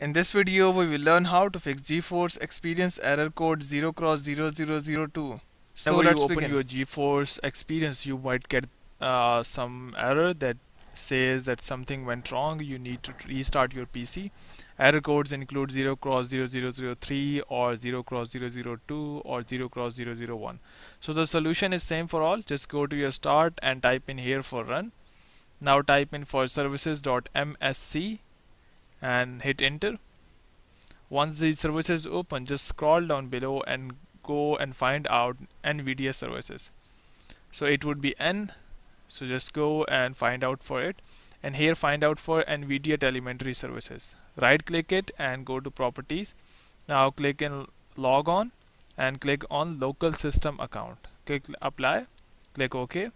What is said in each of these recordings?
In this video we will learn how to fix GeForce Experience error code 0 cross 0002. So So when let's you open begin. your GeForce Experience, you might get uh, some error that says that something went wrong. You need to restart your PC. Error codes include 0 cross 0003 or 0 cross 002 or 0 cross 001. So the solution is same for all. Just go to your start and type in here for run. Now type in for services.msc and hit enter. Once the services open, just scroll down below and go and find out NVIDIA services. So it would be N. So just go and find out for it. And here find out for NVIDIA telemetry services. Right click it and go to properties. Now click in log on and click on local system account. Click apply. Click OK.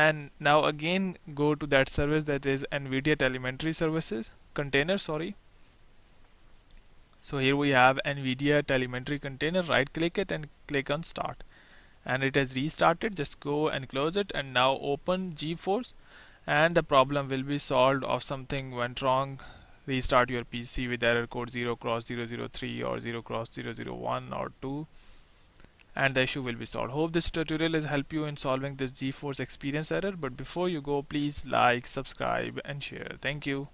And now again go to that service that is NVIDIA telemetry services container sorry. So here we have NVIDIA telemetry container. Right click it and click on start. And it has restarted. Just go and close it and now open GeForce and the problem will be solved of something went wrong. Restart your PC with error code 0 cross 003 or 0 cross 001 or 2 and the issue will be solved. Hope this tutorial has helped you in solving this GeForce experience error but before you go please like, subscribe and share. Thank you.